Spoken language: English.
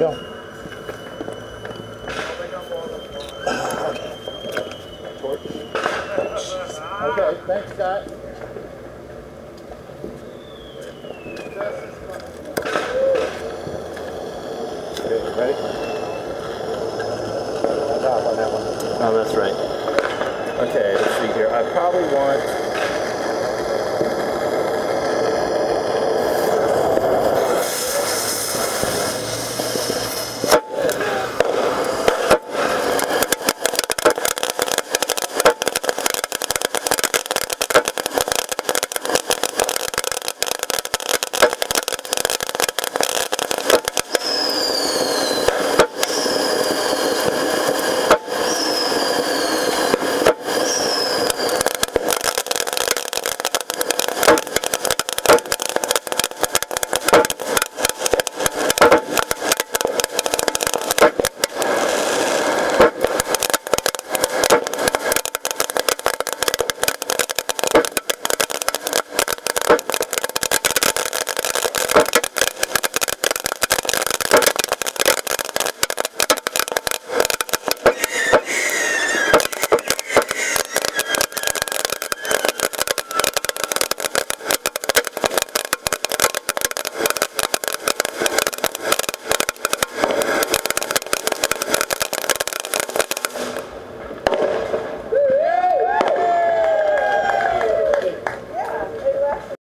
go. Okay, thanks, Scott. Ready? On top on that one. Oh, that's right. Okay, let's see here. I probably want